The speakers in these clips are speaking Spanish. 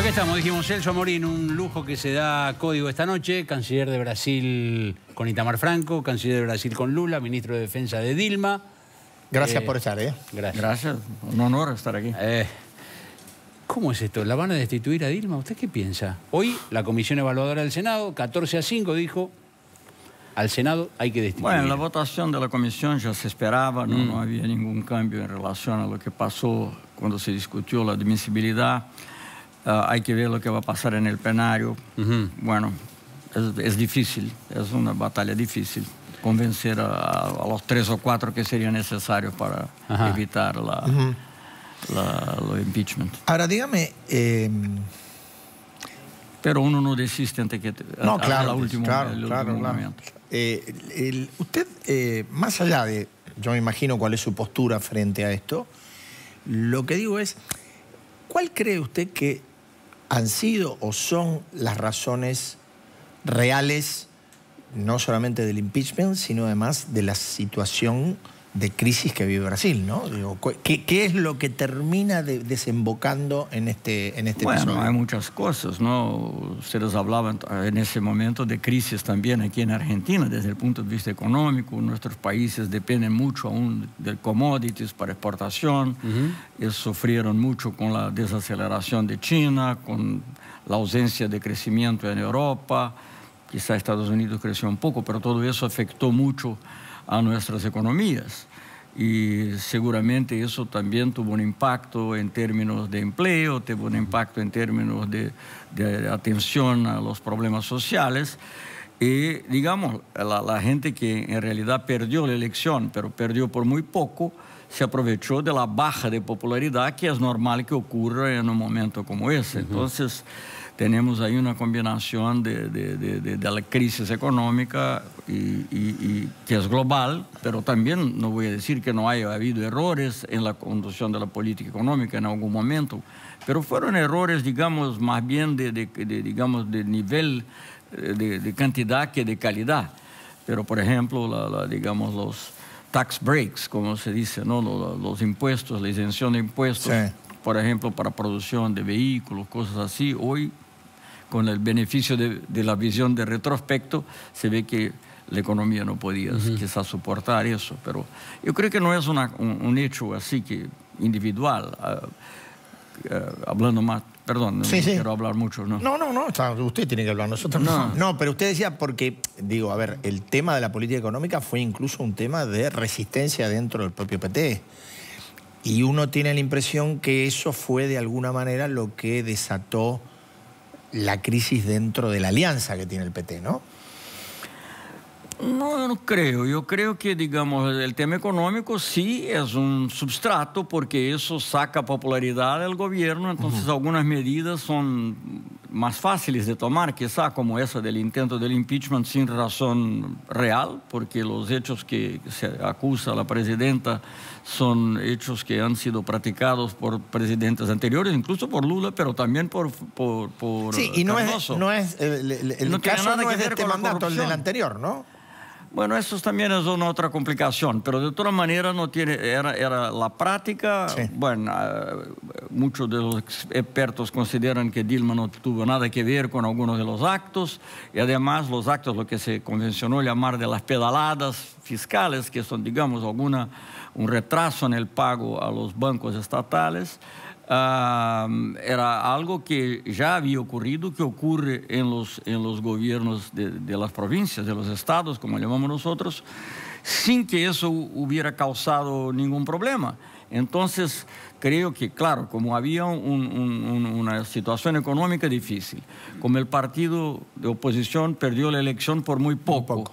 Acá estamos, dijimos Celso Amorín, un lujo que se da código esta noche, canciller de Brasil con Itamar Franco, canciller de Brasil con Lula, ministro de Defensa de Dilma. Gracias Eh, por estar, ¿eh? Gracias. Gracias, un honor estar aquí. Eh, ¿Cómo es esto? ¿La van a destituir a Dilma? ¿Usted qué piensa? Hoy la Comisión Evaluadora del Senado, 14 a 5, dijo, al Senado hay que destituir. Bueno, la votación de la comisión ya se esperaba, no, no había ningún cambio en relación a lo que pasó cuando se discutió la admisibilidad. Ah, hay que ver lo que va a pasar en el plenario. Bueno, es, es difícil, es una batalla difícil convencer a, a los tres o cuatro que serían necesarios para Ajá. evitar la, la- lo impeachment. Ahora, dígame, eh, Pero uno no desiste antes que no, claro, la última- claro, el claro, último claro. Eh, el- usted, eh, más allá de, yo me imagino cuál es su postura frente a esto, lo que digo es, ¿cuál cree usted que han sido o son las razones reales, no solamente del impeachment, sino además de la situación de crisis que vive Brasil, ¿no? Digo, ¿qué, qué es lo que termina de- desembocando en este, en este Bueno, episodio? hay muchas cosas, ¿no? Ustedes hablaban en ese momento de crisis también aquí en Argentina, desde el punto de vista económico. Nuestros países dependen mucho aún del commodities para exportación. Ellos sufrieron mucho con la desaceleración de China, con la ausencia de crecimiento en Europa. Quizá Estados Unidos creció un poco, pero todo eso afectó mucho a nuestras economías. Y seguramente eso también tuvo un impacto en términos de empleo, tuvo un impacto en términos de, de atención a los problemas sociales. Y digamos, la, la gente que en realidad perdió la elección, pero perdió por muy poco, se aprovechó de la baja de popularidad que es normal que ocurra en un momento como ese. Entonces, tenemos ahí una combinación de, de- de- de- la crisis económica y, y- y que es global, pero también no voy a decir que no haya habido errores en la conducción de la política económica en algún momento, pero fueron errores, digamos, más bien de, digamos, de nivel eh, de, de cantidad que de calidad. Pero, por ejemplo, la- la, digamos, los tax breaks, como se dice, ¿no? Los, los impuestos, la isención de impuestos, Sí. por ejemplo, para producción de vehículos, cosas así, hoy con el beneficio de, de la visión de retrospecto, se ve que la economía no podía quizás soportar eso. Pero yo creo que no es una- un, un hecho así que individual. ah, hablando más, perdón, no Sí, sí. quiero hablar mucho, ¿no? No, no, no, está- usted tiene que hablar, nosotros no. No. No, pero usted decía porque, digo, a ver, el tema de la política económica fue incluso un tema de resistencia dentro del propio PT. Y uno tiene la impresión que eso fue de alguna manera lo que desató la crisis dentro de la alianza que tiene el PT, ¿no? No, yo no creo. Yo creo que, digamos, el tema económico sí es un substrato porque eso saca popularidad del gobierno, entonces algunas medidas son más fáciles de tomar, quizá como esa del intento del impeachment sin razón real, porque los hechos que se acusa a la presidenta son hechos que han sido practicados por presidentes anteriores, incluso por Lula, pero también por, por, por Sí, y no es, Cardoso. no es el, el- el No tiene caso nada no que es de ver este mandato, el del anterior, ¿no? Bueno, eso también es una otra complicación, pero de todas maneras no tiene, era, era la práctica. Sí. Bueno, eh, muchos de los ex- expertos consideran que Dilma no tuvo nada que ver con algunos de los actos y además los actos, lo que se convencionó llamar de las pedaladas fiscales, que son, digamos, alguna, un retraso en el pago a los bancos estatales. Era algo que ya había ocurrido, que ocurre en los, en los gobiernos de, de las provincias, de los estados, como llamamos nosotros, sin que eso hubiera causado ningún problema. Entonces, creo que, claro, como había un- un- un- una situación económica difícil, como el partido de oposición perdió la elección por muy poco,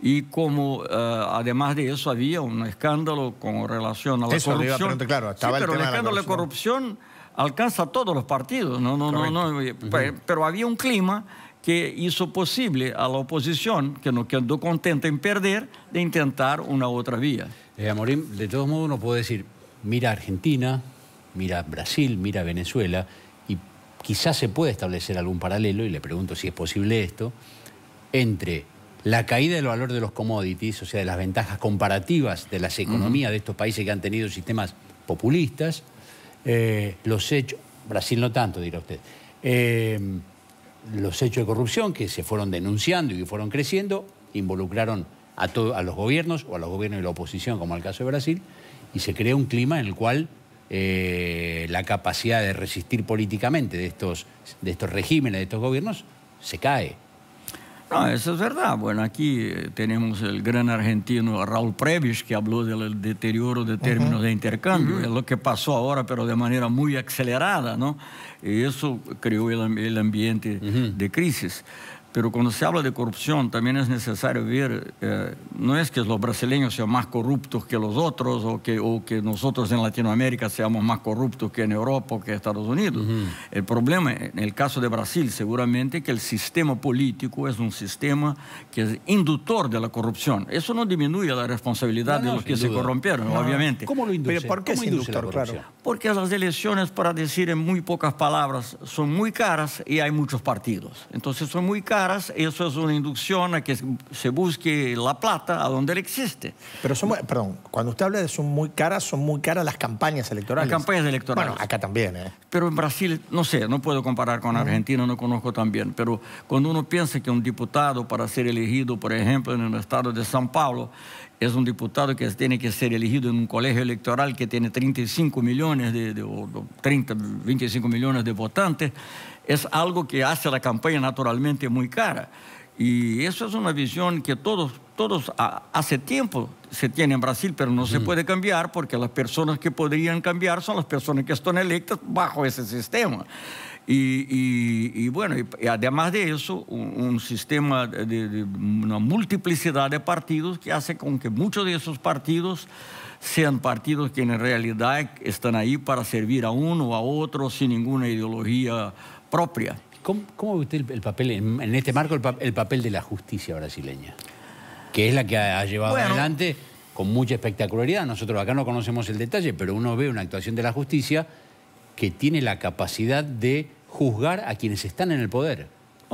y como eh, además de eso había un escándalo con relación a la Eso le iba a corrupción. preguntar, claro, estaba el sí, pero el tema de la escándalo de corrupción alcanza a todos los partidos, no, no, no, no, pe- pero había un clima que hizo posible a la oposición, que no quedó contenta en perder, de intentar una otra vía. Eh, Amorín, de todos modos uno puede decir, mira Argentina, mira Brasil, mira Venezuela, y quizás se puede establecer algún paralelo, y le pregunto si es posible esto, entre la caída del valor de los commodities, o sea, de las ventajas comparativas de las economías de estos países que han tenido sistemas populistas, eh, los hechos, Brasil no tanto, dirá usted, Eh, los hechos de corrupción que se fueron denunciando y que fueron creciendo involucraron a, a los gobiernos o a los gobiernos de la oposición, como el caso de Brasil, y se creó un clima en el cual eh, la capacidad de resistir políticamente de estos, de estos regímenes, de estos gobiernos, se cae. No, eso es verdad. Bueno, aquí eh, tenemos el gran argentino Raúl Prebisch que habló del deterioro de términos de intercambio. Es lo que pasó ahora, pero de manera muy acelerada, ¿no? Y eso creó el, ambiente de crisis. Pero cuando se habla de corrupción también es necesario ver, eh, no es que los brasileños sean más corruptos que los otros o que, o que nosotros en Latinoamérica seamos más corruptos que en Europa o que en Estados Unidos. El problema, en el caso de Brasil, seguramente que el sistema político es un sistema que es inductor de la corrupción. Eso no disminuye la responsabilidad de los que se corrompieron, obviamente. ¿Cómo lo induce? ¿Por qué es inductor? Claro. Porque las elecciones, para decir en muy pocas palabras, son muy caras y hay muchos partidos. Entonces son muy caras eso es una inducción a que se busque la plata a donde él existe. Pero son, perdón, cuando usted habla de son muy caras, son muy caras las campañas electorales. Las campañas electorales. Bueno, acá también, ¿eh? Pero en Brasil, no sé, no puedo comparar con Argentina, no conozco tan bien, pero cuando uno piensa que un diputado para ser elegido, por ejemplo, en el estado de São Paulo, es un diputado que tiene que ser elegido en un colegio electoral que tiene 35 millones de, de o 30, 25 millones de votantes, es algo que hace la campaña naturalmente muy cara. Y eso es una visión que todos, todos hace tiempo se tiene en Brasil, pero no se puede cambiar porque las personas que podrían cambiar son las personas que están electas bajo ese sistema. Y, bueno, y, además de eso, un, sistema de, una multiplicidad de partidos que hace con que muchos de esos partidos sean partidos que en realidad están ahí para servir a uno o a otro sin ninguna ideología propia. ¿Cómo, ve usted el, papel, en, este marco, el, papel de la justicia brasileña? Que es la que ha, llevado adelante con mucha espectacularidad. Nosotros acá no conocemos el detalle, pero uno ve una actuación de la justicia que tiene la capacidad de juzgar a quienes están en el poder.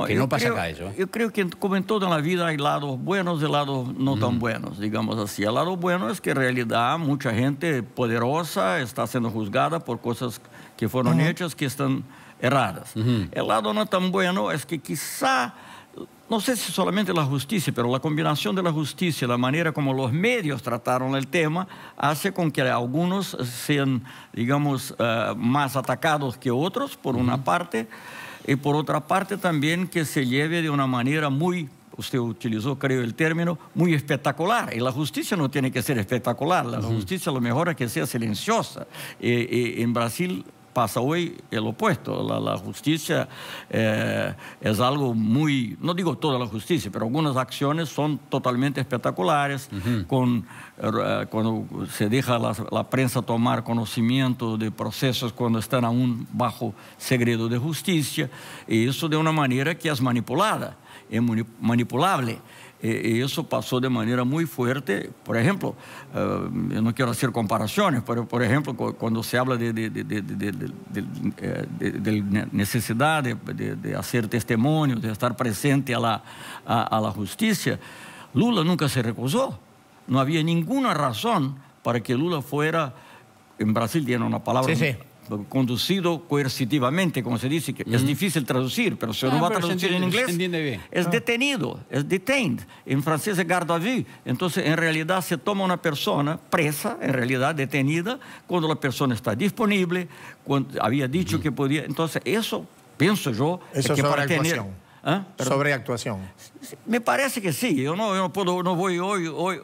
Que no pasa acá eso. Yo creo que como en toda la vida hay lados buenos y lados no tan buenos, digamos así. El lado bueno es que en realidad mucha gente poderosa está siendo juzgada por cosas que fueron hechas que están erradas. El lado no tan bueno es que quizá, no sé si solamente la justicia, pero la combinación de la justicia, la manera como los medios trataron el tema, hace con que algunos sean, digamos, eh, más atacados que otros, por una parte, y por otra parte también que se lleve de una manera muy usted utilizó, creo, el término, muy espectacular. Y la justicia no tiene que ser espectacular, la justicia lo mejor es que sea silenciosa. en Brasil pasa hoy el opuesto. La, justicia eh, es algo muy, no digo toda la justicia, pero algunas acciones son totalmente espectaculares, con, eh, cuando se deja la, la, prensa tomar conocimiento de procesos cuando están aún bajo segredo de justicia, y eso de una manera que es manipulada, es manipulable. Y eso pasó de manera muy fuerte. Por ejemplo, uh, yo no quiero hacer comparaciones, pero por ejemplo, cuando se habla de, de, de, de necesidad de, hacer testimonio, de estar presente a la, a, a la justicia, Lula nunca se recusó. No había ninguna razón para que Lula fuera, en Brasil tiene una palabra... Sí, sí conducido coercitivamente, como se dice, que es difícil traducir, pero si uno ah, va a traducir en inglés, es ah. detenido, es detained. En francés es garde à vue. Entonces, en realidad se toma una persona presa, en realidad detenida, cuando la persona está disponible, cuando había dicho que podía. Entonces, eso, pienso yo, eso es que para tener... ¿Ah? Sobreactuación. Me parece que sí. Yo no, yo no puedo, no voy hoy, hoy,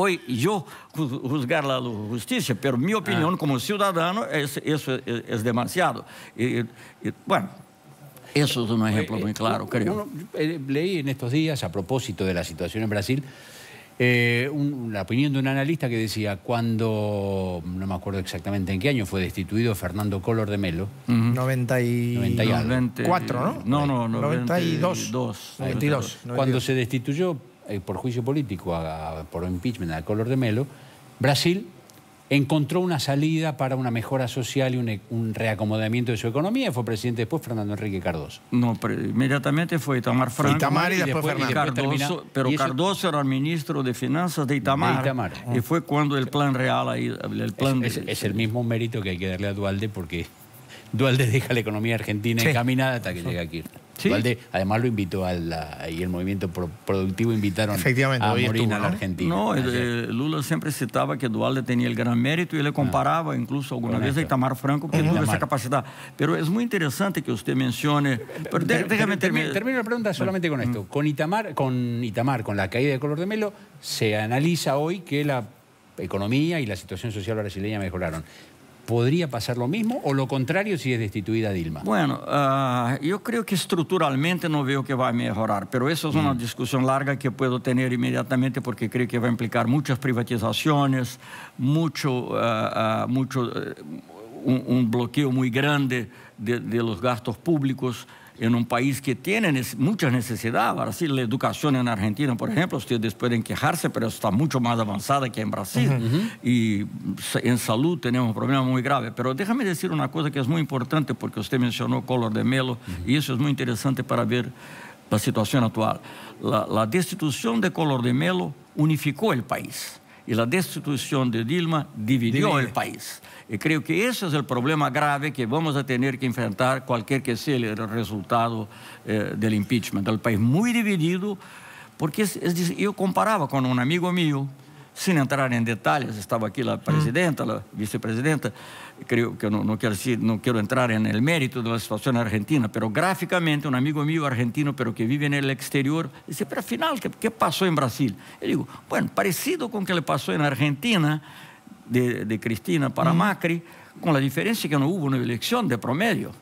hoy yo juzgar la justicia, pero mi opinión ah. como ciudadano es, eso es, demasiado. Y, bueno, eso es un ejemplo muy claro, creo. Eh, leí en estos días, a propósito de la situación en Brasil, eh, la opinión de un analista que decía, cuando, no me acuerdo exactamente en qué año fue destituido Fernando Collor de Melo. 90 y... 94, ¿no? No, no, 92. 92. Cuando se destituyó eh, por juicio político, por impeachment al color de Melo, Brasil encontró una salida para una mejora social y un, reacomodamiento de su economía. Fue presidente después Fernando Enrique Cardoso. No, pero inmediatamente fue Itamar Franco. Itamar y, después, Fernando. Cardoso, pero Cardoso era el ministro de Finanzas de Itamar. Y fue cuando el plan real, ahí, el plan es, es, el mismo mérito que hay que darle a Dualde porque Dualde deja la economía argentina Sí. encaminada hasta que llega Kirchner. Sí. Dualde, además lo invitó a la, y el movimiento pro- productivo invitaron Efectivamente, a Morín estuvo, a la ¿no? Argentina. No, eh, Lula siempre citaba que Dualde tenía el gran mérito y le comparaba incluso alguna vez a. Itamar Franco, que tuvo esa capacidad. Pero es muy interesante que usted mencione... Pero de- Ter- déjame ter- termi- terminar. termino la pregunta solamente con esto. Con Itamar, con Itamar, con la caída de color de Melo, se analiza hoy que la economía y la situación social brasileña mejoraron. ¿Podría pasar lo mismo o lo contrario si es destituida Dilma? Bueno, ah, yo creo que estructuralmente no veo que va a mejorar, pero eso es una discusión larga que puedo tener inmediatamente porque creo que va a implicar muchas privatizaciones, mucho, ah, ah, mucho eh, un, un bloqueo muy grande de, de los gastos públicos en un país que tiene muchas necesidades. Brasil, la educación en Argentina, por ejemplo, ustedes pueden quejarse, pero está mucho más avanzada que en Brasil. Y sa- en salud tenemos un problema muy grave. Pero déjame decir una cosa que es muy importante, porque usted mencionó Collor de Melo, y eso es muy interesante para ver la situación actual. La, la destitución de Collor de Melo unificó el país. Y la destitución de Dilma dividió Divide. el país. Y creo que ese es el problema grave que vamos a tener que enfrentar cualquier que sea el resultado eh, del impeachment. El país muy dividido, porque es- es decir, yo comparaba con un amigo mío, sin entrar en detalles, estaba aquí la presidenta, la vicepresidenta, creo que no, no quiero decir, no quiero entrar en el mérito de la situación argentina, pero gráficamente un amigo mío argentino, pero que vive en el exterior, dice, pero al final, ¿qué, qué pasó en Brasil? Yo digo, bueno, parecido con lo que le pasó en Argentina, de, de Cristina para Macri, con la diferencia que no hubo una elección de promedio.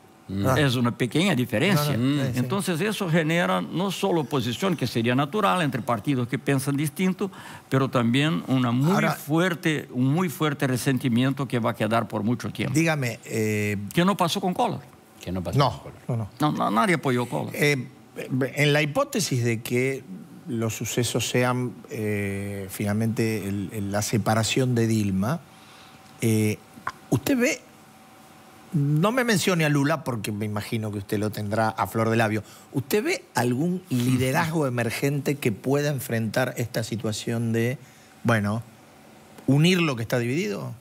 Es una pequeña diferencia. No, no, sí, sí. Entonces eso genera no solo oposición, que sería natural entre partidos que piensan distinto, pero también una muy Ahora- fuerte, un muy fuerte resentimiento que va a quedar por mucho tiempo. Dígame, eh, ¿Qué no pasó con Collor? Que no pasó. no, no, no. No, no, nadie apoyó Collor. Eh, en la hipótesis de que los sucesos sean eh, finalmente el- el- la separación de Dilma, eh, ¿usted ve, no me mencione a Lula porque me imagino que usted lo tendrá a flor de labio, ¿usted ve algún liderazgo emergente que pueda enfrentar esta situación de, bueno, unir lo que está dividido?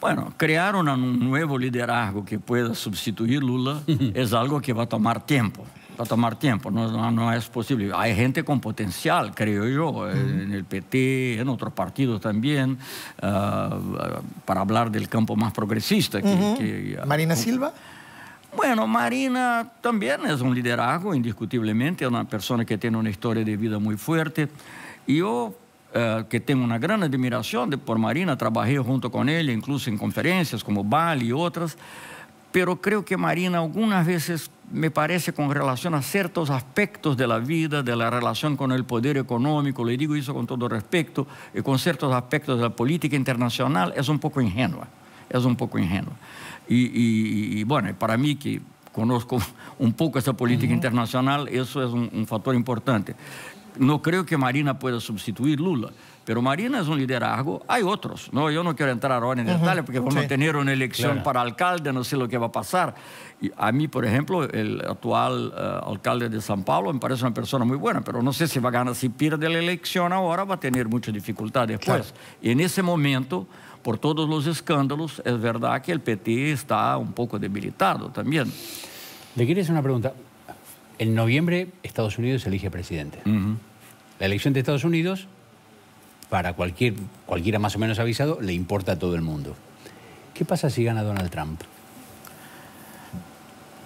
Bueno, crear una- un nuevo liderazgo que pueda sustituir Lula es algo que va a tomar tiempo. Va a tomar tiempo, no, no, no es posible. Hay gente con potencial, creo yo, en el PT, en otros partidos también, ah, para hablar del campo más progresista. que- que, ah, Marina Silva. bueno, Marina también es un liderazgo, indiscutiblemente, una persona que tiene una historia de vida muy fuerte. Y yo, eh, que tengo una gran admiración de, por Marina, trabajé junto con ella, incluso en conferencias como Bali y otras, pero creo que Marina algunas veces me parece con relación a ciertos aspectos de la vida, de la relación con el poder económico, le digo eso con todo respeto, y con ciertos aspectos de la política internacional, es un poco ingenua, es un poco ingenua. Y, y- y, bueno, para mí que conozco un poco esa política internacional, eso es un, un factor importante. No creo que Marina pueda sustituir Lula, pero Marina es un liderazgo. Hay otros, ¿no? Yo no quiero entrar ahora en detalle porque vamos Sí. a tener una elección Claro. para alcalde, no sé lo que va a pasar. Y a mí, por ejemplo, el actual eh, alcalde de San Pablo me parece una persona muy buena, pero no sé si va a ganar, si pierde la elección ahora va a tener mucha dificultad después. Y en ese momento, por todos los escándalos, es verdad que el PT está un poco debilitado también. Le quería hacer una pregunta. En noviembre, Estados Unidos elige presidente. La elección de Estados Unidos, para cualquier, cualquiera más o menos avisado, le importa a todo el mundo. ¿Qué pasa si gana Donald Trump?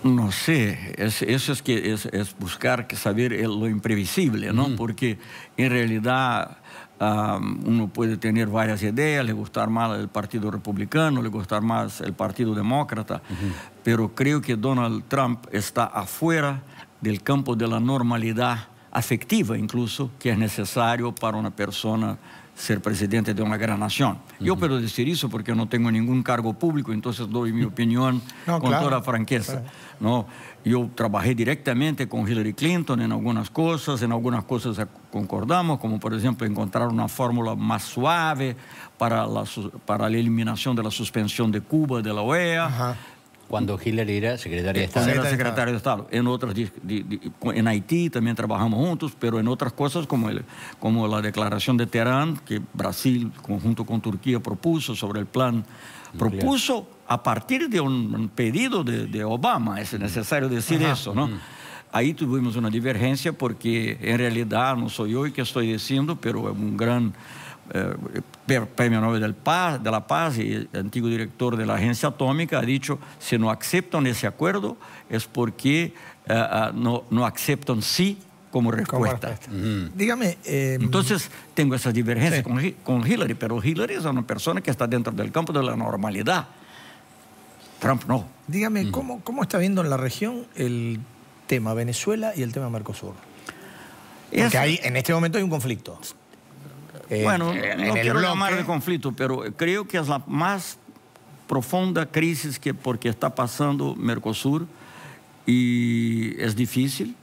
No sé, es- eso es, que, es, es buscar que saber lo imprevisible, ¿no? Porque en realidad uno puede tener varias ideas, le gustar más el Partido Republicano, le gustar más el Partido Demócrata, pero creo que Donald Trump está afuera del campo de la normalidad afectiva incluso, que es necesario para una persona ser presidente de una gran nación. Yo puedo decir eso porque no tengo ningún cargo público, entonces doy mi opinión No, con claro. toda franqueza. ¿no? Yo trabajé directamente con Hillary Clinton en algunas cosas, en algunas cosas concordamos, como por ejemplo encontrar una fórmula más suave para la, para la eliminación de la suspensión de Cuba de la OEA. Ajá. Cuando Hillary era secretaria de Estado. Cuando era secretario de Estado. En, otras, en Haití también trabajamos juntos, pero en otras cosas como, el, como la declaración de Teherán, que Brasil, conjunto con Turquía, propuso sobre el plan, propuso a partir de un pedido de, Obama, es necesario decir eso, ¿no? Ahí tuvimos una divergencia porque en realidad no soy yo el que estoy diciendo, pero un gran eh, premio Nobel del Paz, de la Paz y antiguo director de la Agencia Atómica ha dicho, si no aceptan ese acuerdo es porque eh, eh, no, no aceptan sí como respuesta. Dígame. Entonces, tengo esa divergencia con, con, Hillary, pero Hillary es una persona que está dentro del campo de la normalidad. Trump no. Dígame, ¿cómo, ¿cómo está viendo en la región el tema Venezuela y el tema Mercosur? Porque hay, en este momento hay un conflicto. Eh, bueno, no quiero llamar de conflicto, pero creo que es la más profunda crisis que porque está pasando Mercosur y es difícil.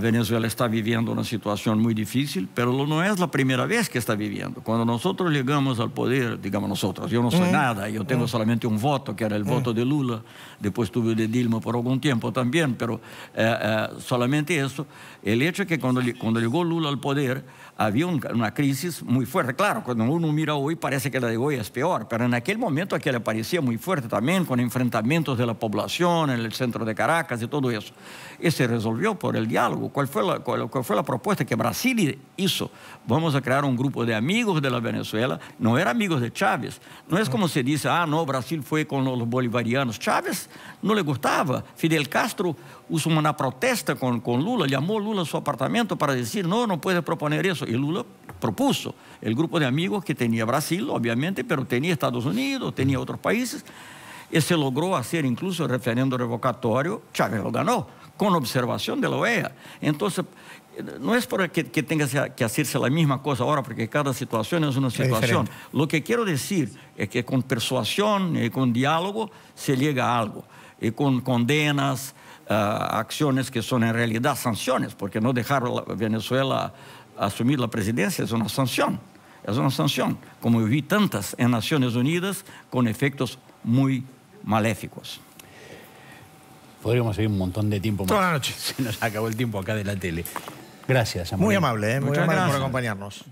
Venezuela está viviendo una situación muy difícil, pero no es la primera vez que está viviendo. Cuando nosotros llegamos al poder, digamos nosotros, yo no soy mm. nada, yo tengo mm. solamente un voto, que era el mm. voto de Lula, después tuve de Dilma por algún tiempo también, pero eh, eh, solamente eso. El hecho es que cuando, cuando llegó Lula al poder, había una crisis muy fuerte. Claro, cuando uno mira hoy parece que la de hoy es peor, pero en aquel momento aquella parecía muy fuerte también, con enfrentamientos de la población en el centro de Caracas y todo eso. Y se resolvió por el diálogo. ¿Cuál fue la, cuál, fue la propuesta que Brasil hizo? Vamos a crear un grupo de amigos de la Venezuela. No eran amigos de Chávez. No es como se dice, ah, no, Brasil fue con los bolivarianos. Chávez no le gustaba. Fidel Castro usó una protesta con, con Lula, llamó Lula a su apartamento para decir, no, no puede proponer eso. Y Lula propuso el grupo de amigos que tenía Brasil, obviamente, pero tenía Estados Unidos, tenía otros países, y se logró hacer incluso el referendo revocatorio, Chávez lo ganó, con observación de la OEA. Entonces, no es por que, que tenga que hacerse la misma cosa ahora, porque cada situación es una situación. lo que quiero decir es que con persuasión y con diálogo se llega a algo, y con condenas, acciones que son en realidad sanciones, porque no dejar a Venezuela asumir la presidencia es una sanción, es una sanción, como vi tantas en Naciones Unidas con efectos muy maléficos. Podríamos seguir un montón de tiempo más. Toda la noche. Se nos acabó el tiempo acá de la tele. Gracias, Muy amable, ¿eh? muy amable por acompañarnos.